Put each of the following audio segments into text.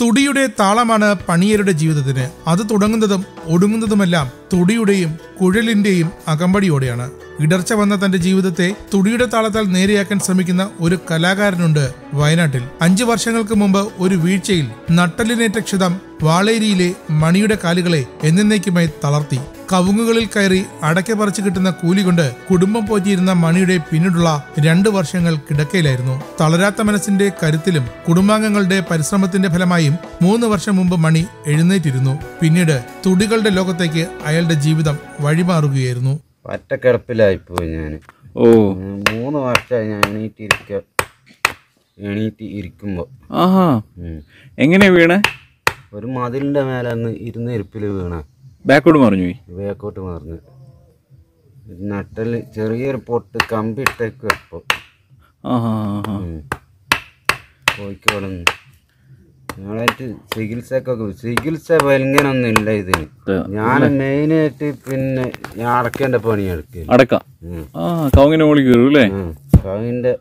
തുടിയുടെ താളമാണ് പണിയരുടെ ജീവിതത്തിന്. അത് തുടങ്ങുന്നതും ഒടുങ്ങുന്നതുമെല്ലാം തുടിയുടെയും കുഴലിന്റെയും അകമ്പടിയോടെയാണ്. ഇടർച്ച വന്ന തന്റെ ജീവിതത്തെ തുടിയുടെ താളത്താൽ നേരെയാക്കാൻ ശ്രമിക്കുന്ന ഒരു കലാകാരനുണ്ട് വയനാട്ടിൽ. അഞ്ചു വർഷങ്ങൾക്ക് മുമ്പ് ഒരു വീഴ്ചയിൽ നട്ടലിനേറ്റ ക്ഷതം വാളേരിയിലെ മണിയുടെ കാലുകളെ എന്നേക്കുമായി തളർത്തി. കവുങ്ങുകളിൽ കയറി അടയ്ക്ക പറിച്ചു കിട്ടുന്ന കൂലി കൊണ്ട് കുടുംബം പോറ്റിയിരുന്ന മണിയുടെ പിന്നീടുള്ള രണ്ട് വർഷങ്ങൾ കിടക്കയിലായിരുന്നു. തളരാത്ത മനസ്സിന്റെ കരുത്തിലും കുടുംബാംഗങ്ങളുടെ പരിശ്രമത്തിന്റെ ഫലമായും മൂന്ന് വർഷം മുമ്പ് മണി എഴുന്നേറ്റിരുന്നു. പിന്നീട് തുടികളുടെ ലോകത്തേക്ക് അയാളുടെ ജീവിതം വഴിമാറുകയായിരുന്നു. ഒറ്റക്കിടപ്പിലായിപ്പോയി ഞാൻ ഓ. മൂന്ന് വർഷമായി ഞാൻ എണീറ്റിരിക്ക എണീറ്റ് ഇരിക്കുമ്പോൾ ആഹാ എങ്ങനെ വീണേ? ഒരു മതിലിന്റെ മേലെ ഇരുന്ന് ഇരിപ്പിൽ വീണ. ബാക്കോട്ട് മറിഞ്ഞു പോയി വേക്കോട്ട് നട്ടൽ നട്ടൽ ചെറിയൊരു പൊട്ട് കമ്പി ഇട്ടേക്കും ആഹാ. കോഴിക്കോട് ഞങ്ങളായിട്ട് ചികിത്സക്കൊക്കെ ചികിത്സ ഭയങ്കരൊന്നും ഇല്ല ഇതിന്. ഞാൻ മെയിനായിട്ട് പിന്നെ ഞാൻ അടക്കേണ്ട പണിയെടുക്കില്ല അടക്കാം. ആ കവുങ്ങിന് മുകളിൽ കയറും അല്ലേ? കവിന്റെ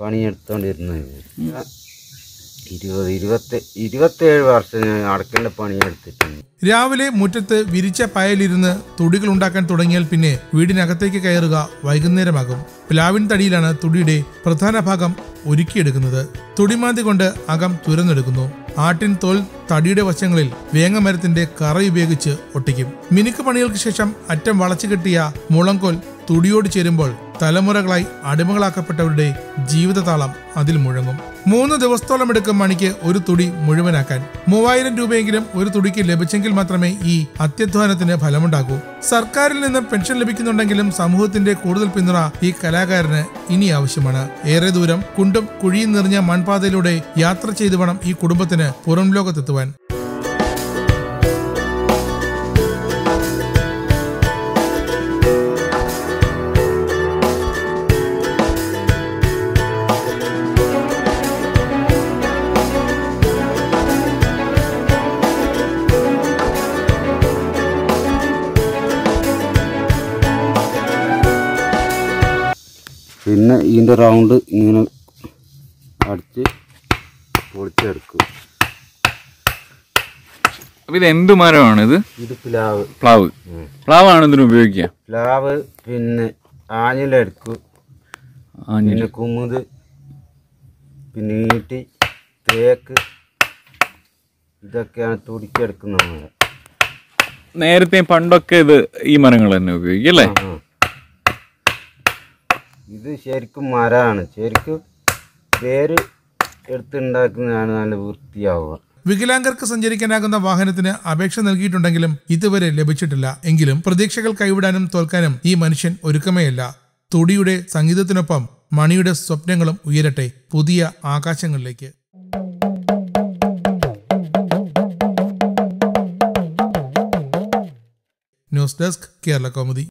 പണിയെടുത്തോണ്ടിരുന്നത്. ഇരുപത് ഇരുപത്തി ഇരുപത്തേഴ് വർഷം അടക്കേണ്ട പണിയെടുത്തിട്ടുണ്ട് രാവിലെ മുറ്റത്ത് വിരിച്ച പയലിരുന്ന് തുടികൾ ഉണ്ടാക്കാൻ തുടങ്ങിയാൽ പിന്നെ വീടിനകത്തേക്ക് കയറുക വൈകുന്നേരമാകും. പ്ലാവിൻ തടിയിലാണ് തുടിയുടെ പ്രധാന ഭാഗം ഒരുക്കിയെടുക്കുന്നത്. തുടിമാന്തി കൊണ്ട് അകം തുരന്നെടുക്കുന്നു. ആട്ടിൻ തോൽ തടിയുടെ വശങ്ങളിൽ വേങ്ങമരത്തിന്റെ കറ ഉപയോഗിച്ച് ഒട്ടിക്കും. മിനുക്ക് പണികൾക്ക് ശേഷം അറ്റം വളച്ചു കെട്ടിയ മുളങ്കോൽ തുടിയോട് ചേരുമ്പോൾ തലമുറകളായി അടിമകളാക്കപ്പെട്ടവരുടെ ജീവിതതാളം അതിൽ മുഴങ്ങും. മൂന്ന് ദിവസത്തോളം എടുക്കും മണിക്ക് ഒരു തുടി മുഴുവനാക്കാൻ. മൂവായിരം രൂപയെങ്കിലും ഒരു തുടിക്ക് ലഭിച്ചെങ്കിൽ മാത്രമേ ഈ അത്യധ്വാനത്തിന് ഫലമുണ്ടാകൂ. സർക്കാരിൽ നിന്ന് പെൻഷൻ ലഭിക്കുന്നുണ്ടെങ്കിലും സമൂഹത്തിന്റെ കൂടുതൽ പിന്തുണ ഈ കലാകാരന് ഇനി ആവശ്യമാണ്. ഏറെ ദൂരം കുണ്ടും കുഴിയും നിറഞ്ഞ മൺപാതയിലൂടെ യാത്ര ചെയ്തു വേണം ഈ കുടുംബത്തിന് പുറം ലോകത്തെത്തുവാൻ. പിന്നെ ഇതിന്റെ റൗണ്ട് ഇങ്ങനെ അടിച്ച് പൊളിച്ചെടുക്കും. അപ്പൊ ഇത് എന്ത് മരമാണ് ഇത്? ഇത് പ്ലാവ്. പ്ലാവ്. പ്ലാവാണ് ഇതിന് ഉപയോഗിക്കുക. പ്ലാവ് പിന്നെ ആഞ്ഞിലെടുക്കും ആഞ്ഞിലി. പിന്നെ കുമുത് പിന്നെ ഈട്ടി തേക്ക് ഇതൊക്കെയാണ് തുടിക്കെടുക്കുന്ന മരം. നേരത്തെ പണ്ടൊക്കെ ഇത് ഈ മരങ്ങൾ തന്നെ ഉപയോഗിക്കും അല്ലേ. ഇത് ശരിക്കും മരമാണ് ശരിക്കും പേര് എടുത്തുണ്ടാക്കുന്നതാണ് നല്ല വൃത്തിയാവുക. വികലാംഗർക്ക് സഞ്ചരിക്കാനാകുന്ന വാഹനത്തിന് അപേക്ഷ നൽകിയിട്ടുണ്ടെങ്കിലും ഇതുവരെ ലഭിച്ചിട്ടില്ല. എങ്കിലും പ്രതീക്ഷകൾ കൈവിടാനും തോൽക്കാനും ഈ മനുഷ്യൻ ഒരുക്കമേയല്ല. തുടിയുടെ സംഗീതത്തിനൊപ്പം മണിയുടെ സ്വപ്നങ്ങളും ഉയരട്ടെ പുതിയ ആകാശങ്ങളിലേക്ക്. News desk Kerala Kaumudi